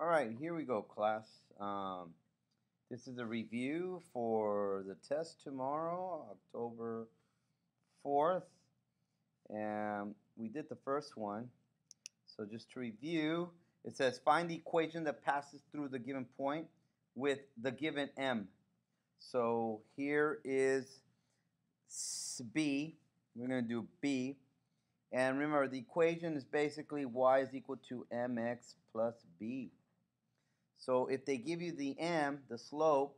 All right, here we go, class. Um, this is a review for the test tomorrow, October 4th. And we did the first one. So just to review, it says find the equation that passes through the given point with the given m. So here is b. We're going to do b. And remember, the equation is basically y is equal to mx plus b. So if they give you the m, the slope,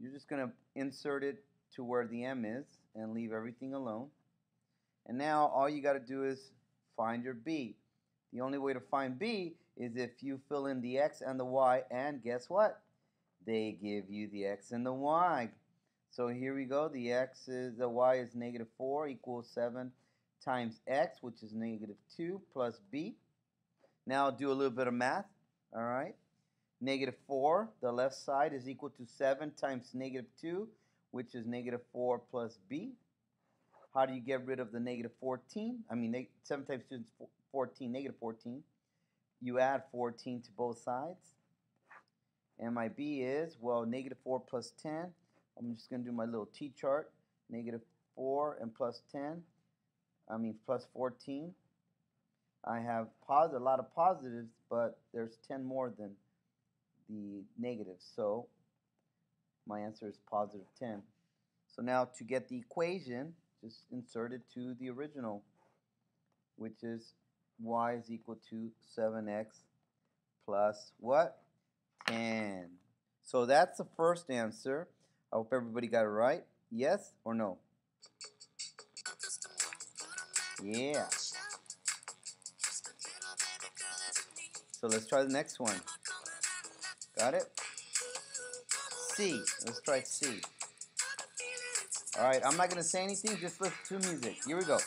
you're just going to insert it to where the m is and leave everything alone. And now all you got to do is find your b. The only way to find b is if you fill in the x and the y, and guess what? They give you the x and the y. So here we go. The x is the y is negative 4 equals 7 times x, which is negative 2 plus b. Now do a little bit of math. All right. Negative 4, the left side is equal to 7 times negative 2, which is negative 4 plus b. How do you get rid of the negative 14? I mean, 7 times 2 is 14, negative 14. You add 14 to both sides. And my b is, well, negative 4 plus 10. I'm just going to do my little t-chart. Negative 4 and plus 10. I mean, plus 14. I have a lot of positives, but there's 10 more than the negatives. So my answer is positive 10. So now to get the equation, just insert it to the original, which is y is equal to 7x plus what? 10. So that's the first answer. I hope everybody got it right. Yes or no? Yeah. So let's try the next one. Got it? C. Let's try C. Alright, I'm not going to say anything, just listen to music. Here we go.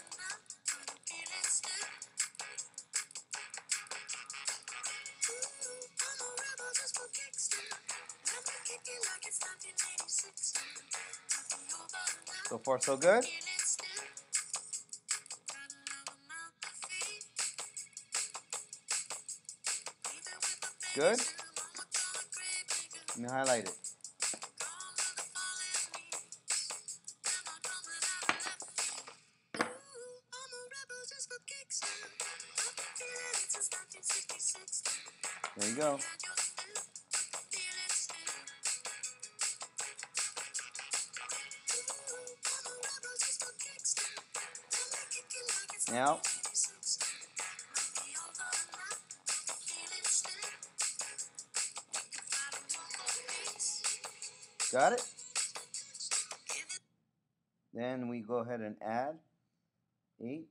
So far, so good. Good. Let me highlight it. There you go. Now, got it? Then we go ahead and add 8.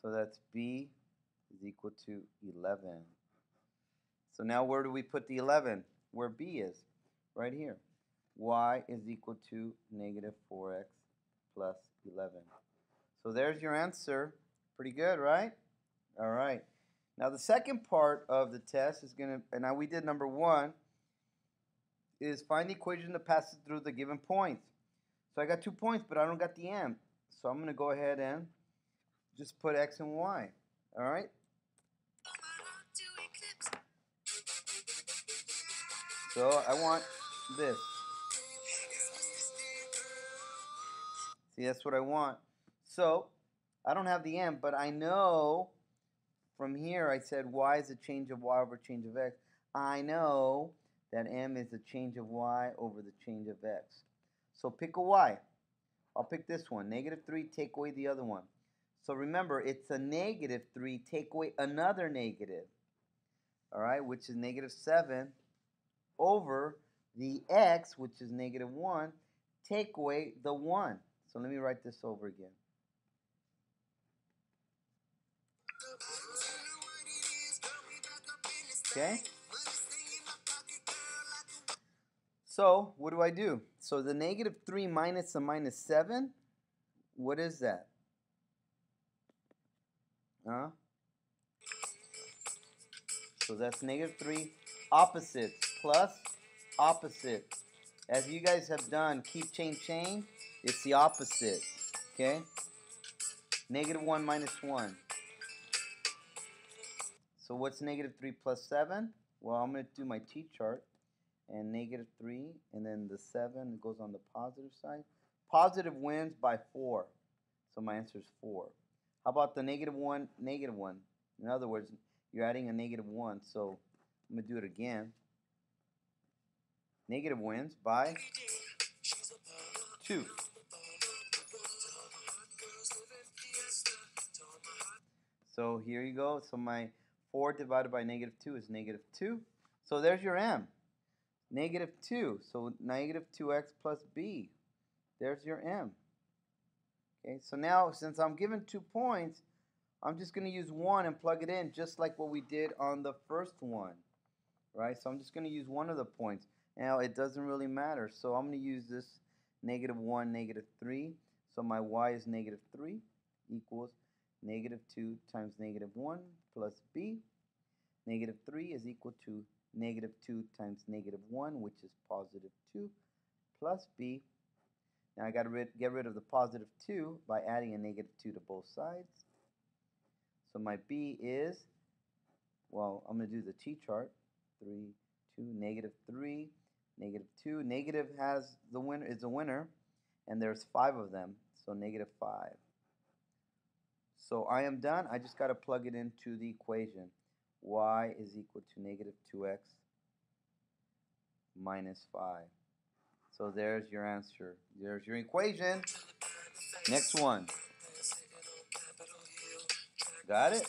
So that's B is equal to 11. So now where do we put the 11? Where B is, right here. Y is equal to negative 4x plus 11. So there's your answer. Pretty good, right? All right. Now the second part of the test is going to, and now we did number one, is find the equation that passes through the given points. So I got two points, but I don't got the m. So I'm going to go ahead and just put x and y. All right? So I want this. See, that's what I want. So I don't have the m, but I know from here I said y is a change of y over change of x. I know that m is the change of y over the change of x. So pick a y. I'll pick this one. Negative 3, take away the other one. So remember, it's a negative 3, take away another negative. All right, which is negative 7 over the x, which is negative 1, take away the 1. So let me write this over again. Okay? So, what do I do? So the negative 3 minus the minus 7, what is that? Huh? So that's negative 3 opposite plus opposite. As you guys have done, keep chain chain, it's the opposite. Okay? Negative 1 minus 1. So what's negative 3 plus 7? Well, I'm going to do my t-chart and negative 3 and then the 7 goes on the positive side. Positive wins by 4. So my answer is 4. How about the negative 1, negative 1? In other words, you're adding a negative 1. So I'm going to do it again. Negative wins by 2. So here you go. So my 4 divided by negative 2 is negative 2. So there's your m. Negative 2. So negative 2x plus b. There's your m. Okay, so now since I'm given two points, I'm just going to use 1 and plug it in just like what we did on the first one. Right? So I'm just going to use one of the points. Now it doesn't really matter. So I'm going to use this negative 1, negative 3. So my y is negative 3 equals negative 2 times negative 1 plus b. Negative 3 is equal to negative 2 times negative 1, which is positive 2, plus b. Now I got to get rid of the positive 2 by adding a negative 2 to both sides. So my b is, well, I'm going to do the t-chart. 3, 2, negative 3, negative 2. Negative has the winner is the winner, and there's 5 of them, so negative 5. So I am done. I just got to plug it into the equation. Y is equal to negative 2x minus 5. So there's your answer. There's your equation. Next one. Got it?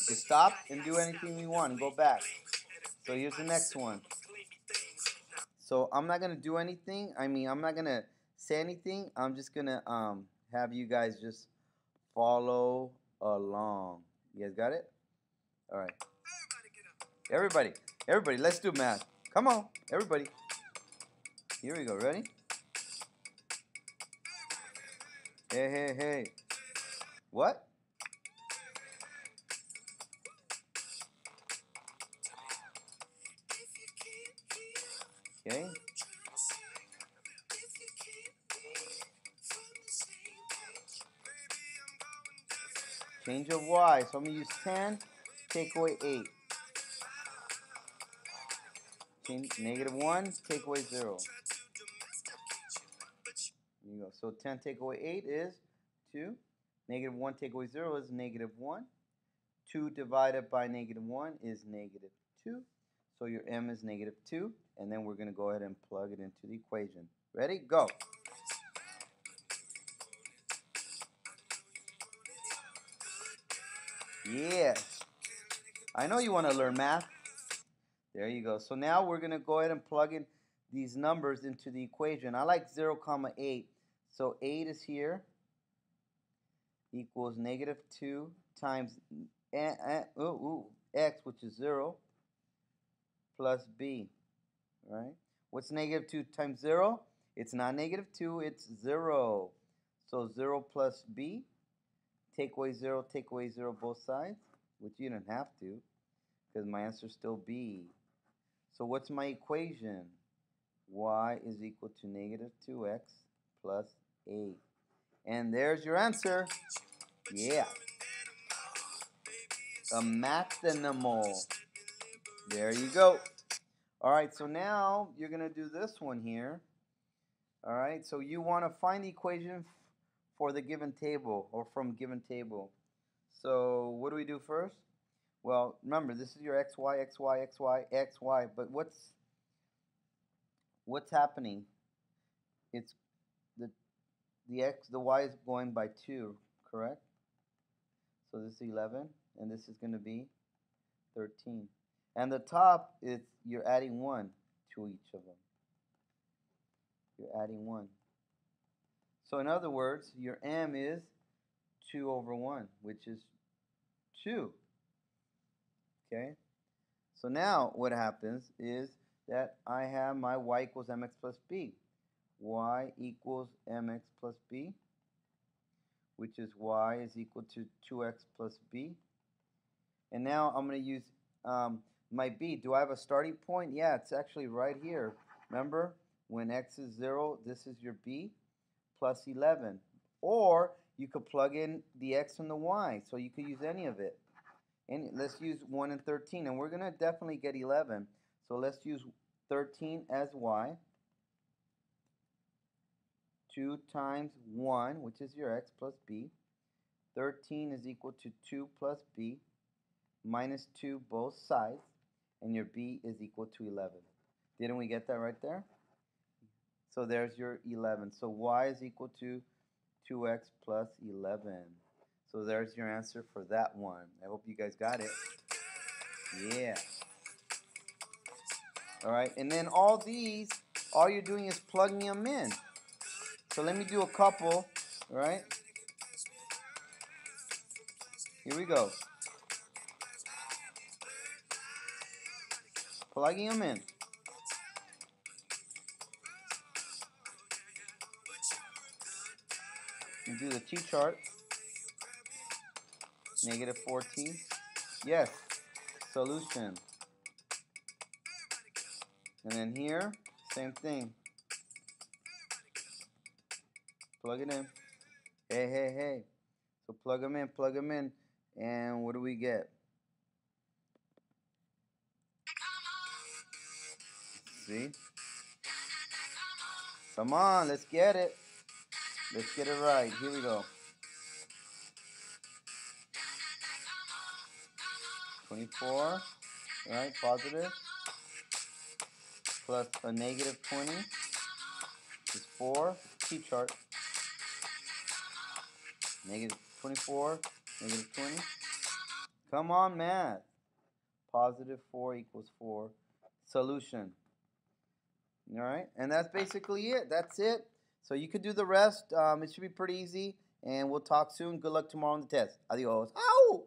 You can stop and do anything you want and go back. So here's the next one. So I'm not going to do anything. I mean, I'm not going to say anything. I'm just going to um, have you guys just follow along. You guys got it? All right. Everybody, everybody, let's do math. Come on, everybody. Here we go. Ready? Hey, hey, hey. What? Okay. Change of y. So I'm going to use 10, take away 8. Change, negative 1, take away 0. There you go. So 10 take away 8 is 2. Negative 1 take away 0 is negative 1. 2 divided by negative 1 is negative 2. So your m is negative 2. And then we're going to go ahead and plug it into the equation. Ready? Go. Yes. I know you want to learn math. There you go. So now we're going to go ahead and plug in these numbers into the equation. I like 0, comma 8. So 8 is here equals negative 2 times ooh, ooh, x, which is 0, plus b. Right? What's negative 2 times 0? It's not negative 2, it's 0. So 0 plus b take away 0, take away 0 both sides, which you don't have to, because my answer is still B. So what's my equation? y is equal to negative 2x plus 8. And there's your answer. Yeah. A mathinimal. There you go. All right, so now you're going to do this one here. All right, so you want to find the equation for the given table or from given table. So what do we do first? Well, remember this is your x y x y x y x y. But what's what's happening? It's the the x the y is going by two, correct? So this is 11, and this is going to be 13. And the top is you're adding one to each of them. You're adding one. So in other words, your m is 2 over 1, which is 2. Okay? So now what happens is that I have my y equals mx plus b. y equals mx plus b, which is y is equal to 2x plus b. And now I'm going to use um, my b. Do I have a starting point? Yeah, it's actually right here. Remember, when x is 0, this is your b plus 11. Or you could plug in the x and the y, so you could use any of it. And let's use 1 and 13. And we're going to definitely get 11. So let's use 13 as y. 2 times 1, which is your x, plus b. 13 is equal to 2 plus b minus 2 both sides. And your b is equal to 11. Didn't we get that right there? So there's your 11. So y is equal to 2x plus 11. So there's your answer for that one. I hope you guys got it. Yeah. All right, and then all these, all you're doing is plugging them in. So let me do a couple, all right? Here we go. Plugging them in. Do the T-chart. Negative 14. Yes. Solution. And then here, same thing. Plug it in. Hey, hey, hey. So plug them in, plug them in. And what do we get? See? Come on, let's get it. Let's get it right. Here we go. 24, right, positive, plus a negative 20 is 4, T-chart, negative 24, negative 20, come on math, positive 4 equals 4, solution, alright, and that's basically it, that's it, so you could do the rest, um, it should be pretty easy, and we'll talk soon, good luck tomorrow on the test, adios, ow!